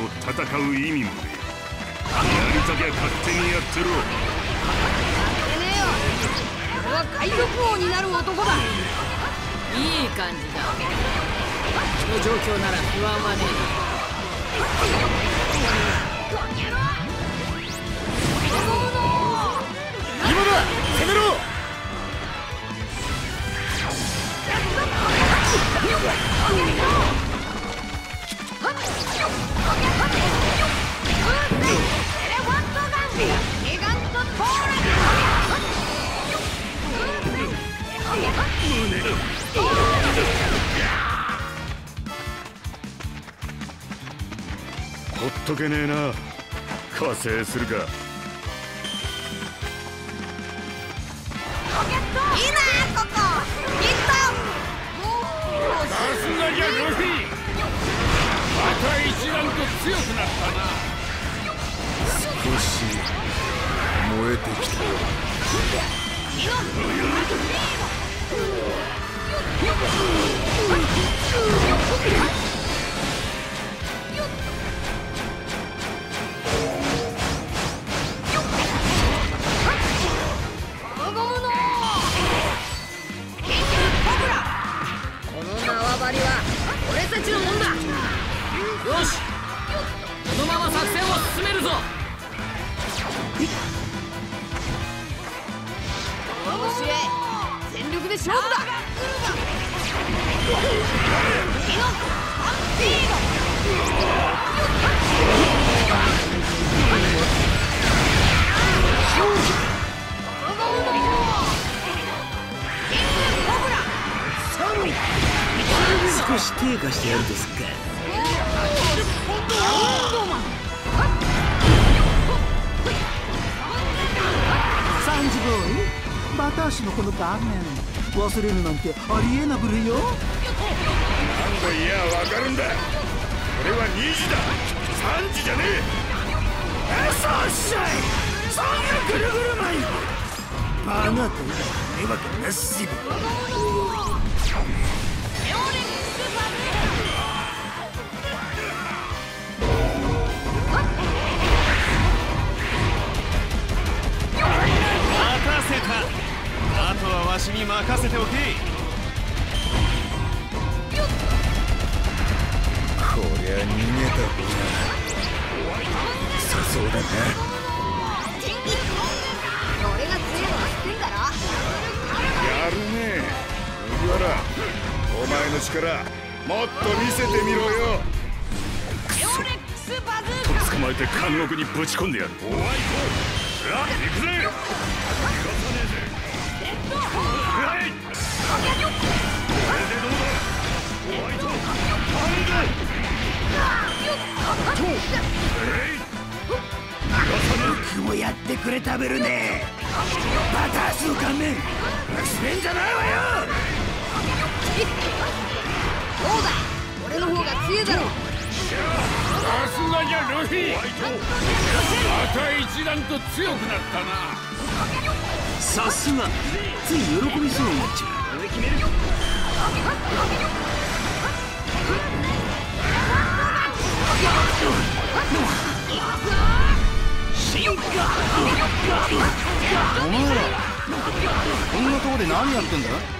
これ以上戦う意味もねえやりたきゃ勝手にやってろ。えよ。俺は海賊王になる男だ。いい感じだ。この状況なら不安はね今だ攻めろとけねえな。加勢するか。いいなここ。さすがじゃルフィまた一段と強くなったな。少し燃えてきたトたちのもんだ。よし。このまま作戦を進めるぞ。この試合全力で勝負だ。キノアンピード少してやるですか？サンジボーイバタ足のこの顔面忘れるなんてありえなぶるよ。何度言やわかるんだ。これは2時だ。3時じゃねえ。さっしゃい。そんなぐるぐるマイバナと迷惑なしあとはわしに任せておけ。こりゃ逃げた方がさそうだな。俺が強いの知ってんだろ。やるね。麦わら。お前の力もっと見せてみろよ。クスバズーカ。捕まえて監獄にぶち込んでやるお前行こうら行くぜはい。これでどうだホワイトハンド僕もやってくれたべるね。バタ足の顔面忘れんじゃないわよそうだ。俺の方が強いだろさすがじゃルフィ。また一段と強くなったな。さすが。つい喜びそうになっちゃう。お前らこんなとこで何やってんだ？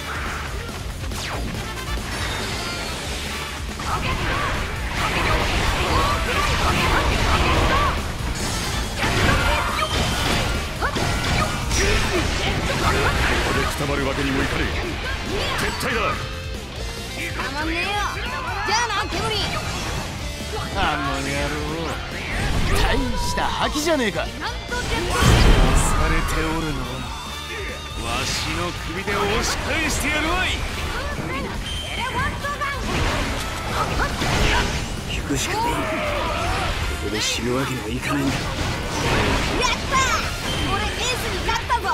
くたばるわけにもいかねえ。撤退だ。たまんねえよ。じゃあな煙あの野郎。大した覇気じゃねえか。なんとジェッされておるのわしの首で押し返してやるわいくしかねえここで死ぬわけにはいかないんだ。やった俺エースに勝ったぞ。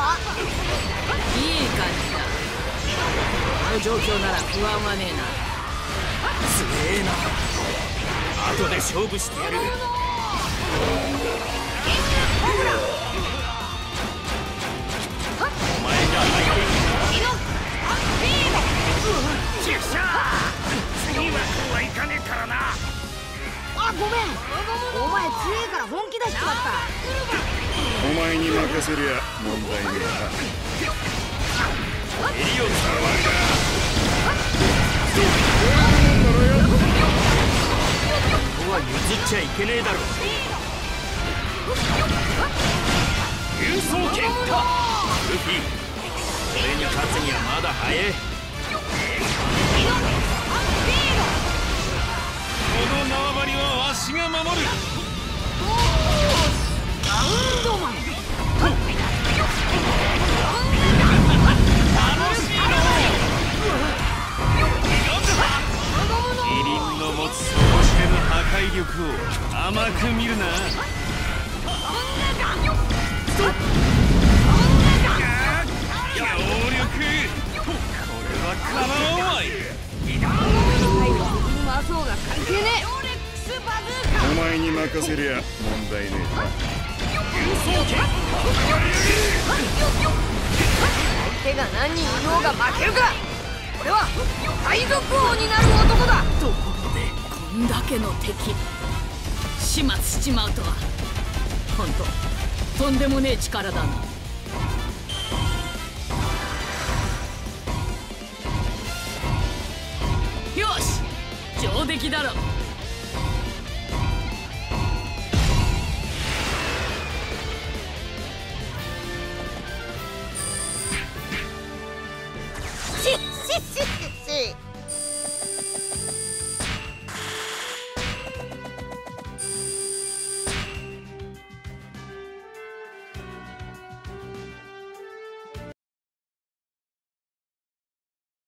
いい感じだ。あの状況なら不安はねえな。強えな。後で勝負してやるあごめん。お前強えから本気出しちまった。お前に任せりゃ問題ねここは譲っちゃいけねえだろ。優勝権か。ルフィ。俺に勝つにはまだ早い。はわしが守る。ラウンドマン楽しいのキリンの持つ底知れぬ破壊力を甘く見るな。強力。これはかなわんわい。マソーが関係ねえ。お前に任せりゃ問題ね手が何人いようが負けるか。俺は海賊王になる男だ。ところでこんだけの敵。始末しちまうとは。ほんととんでもねえ力だな。よし上出来だろ